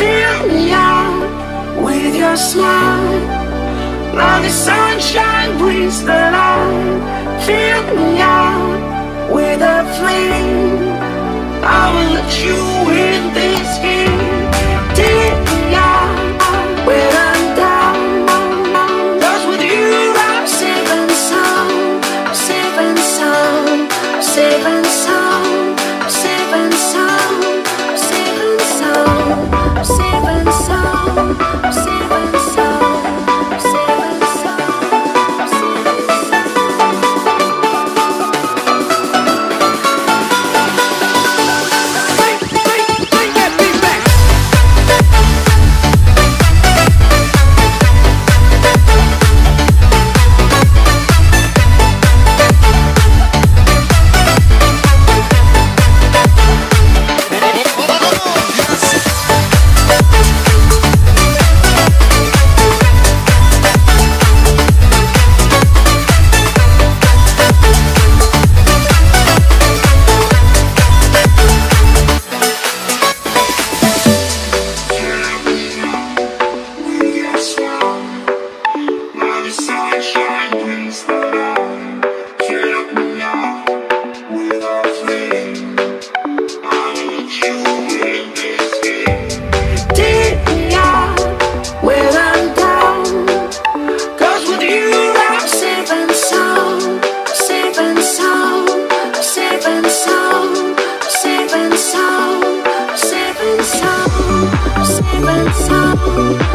Fill me out with your smile. Now the sunshine brings the light. Thank you.